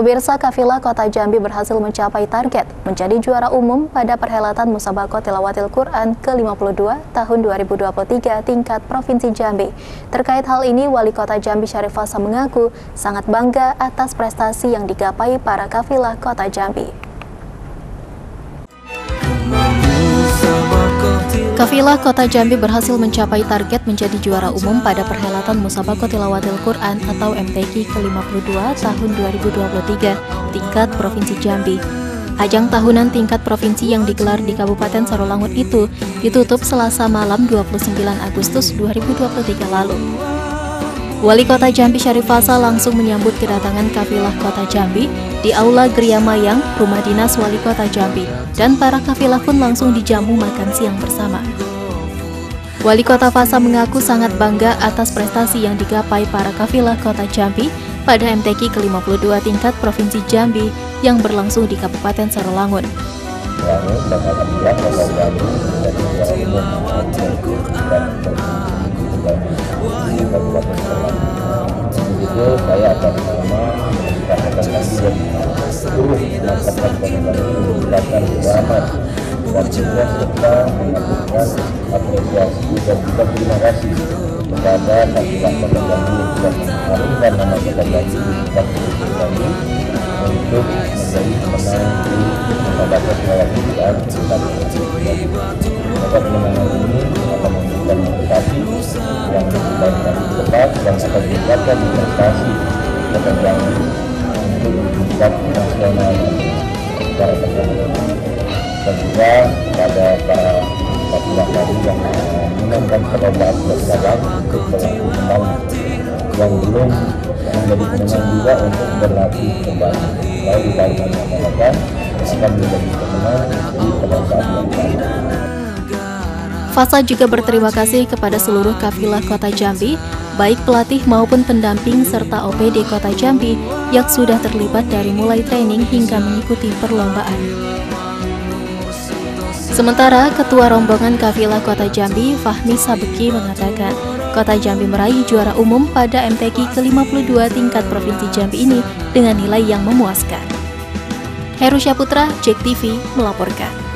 Pemirsa Kafilah Kota Jambi berhasil mencapai target menjadi juara umum pada perhelatan Musabako Tilawatil Quran ke-52 tahun 2023 tingkat Provinsi Jambi. Terkait hal ini, Wali Kota Jambi Syarif Fasa mengaku sangat bangga atas prestasi yang digapai para Kafilah Kota Jambi. Kafilah Kota Jambi berhasil mencapai target menjadi juara umum pada perhelatan Musabako Tilawatil Quran atau MTQ ke-52 tahun 2023 tingkat Provinsi Jambi. Ajang tahunan tingkat provinsi yang digelar di Kabupaten Sarolangun itu ditutup selasa malam 29 Agustus 2023 lalu. Wali Kota Jambi Syarif Fasa langsung menyambut kedatangan kafilah Kota Jambi di Aula Gria Mayang, Rumah Dinas Wali Kota Jambi, dan para kafilah pun langsung dijamu makan siang bersama. Wali Kota Fasa mengaku sangat bangga atas prestasi yang digapai para kafilah Kota Jambi pada MTQ ke-52 tingkat Provinsi Jambi yang berlangsung di Kabupaten Sarolangun. itu masyarakat penyelenggara mengucapkan selamat dan juga serta melakukan apresiasi dan juga terima kasih kepada pasukan penyelenggara yang sudah mengharumkan nama penyelenggara di tingkat kami untuk menjadi pemenang di Selawat Quran tingkat Semoga kemenangan ini akan memberikan motivasi yang lebih baik ke depan dan akan meningkatkan prestasi untuk tingkat nasional secara berjalan dan juga pada para kafilah tadi yang menangkan perlombaan berjalan untuk berlatih kembali yang belum menjadi pemenang juga untuk berlatih kembali lalu di tahun yang akan menjadi pemenang di perlombaan yang lain. Fasa juga berterima kasih kepada seluruh kafilah Kota Jambi, baik pelatih maupun pendamping serta OPD Kota Jambi yang sudah terlibat dari mulai training hingga mengikuti perlombaan. Sementara Ketua Rombongan Kafilah Kota Jambi, Fahmi Sabeki mengatakan, Kota Jambi meraih juara umum pada MTQ ke-52 tingkat Provinsi Jambi ini dengan nilai yang memuaskan. Heru Syaputra, JEK TV, melaporkan.